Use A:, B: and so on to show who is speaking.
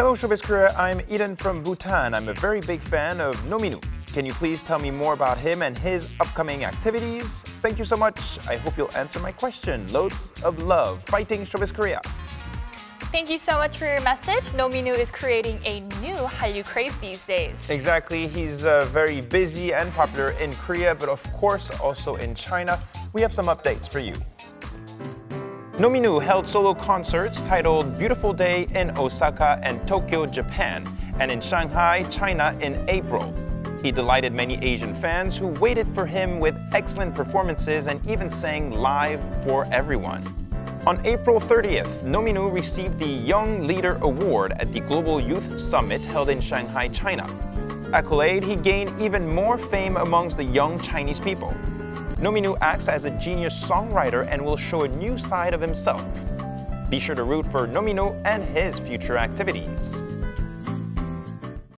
A: Hello, Showbiz Korea. I'm Eden from Bhutan. I'm a very big fan of No Min-woo. Can you please tell me more about him and his upcoming activities? Thank you so much. I hope you'll answer my question. Loads of love. Fighting Showbiz Korea.
B: Thank you so much for your message. No Min-woo is creating a new Hallyu craze these days.
A: Exactly. He's uh, very busy and popular in Korea, but of course also in China. We have some updates for you. No Min-woo held solo concerts titled Beautiful Day in Osaka and Tokyo, Japan, and in Shanghai, China in April. He delighted many Asian fans who waited for him with excellent performances and even sang live for everyone. On April 30th, No Min-woo received the Young Leader Award at the Global Youth Summit held in Shanghai, China. Accolade, he gained even more fame amongst the young Chinese people. No Min-woo acts as a genius songwriter and will show a new side of himself. Be sure to root for No Min-woo and his future activities.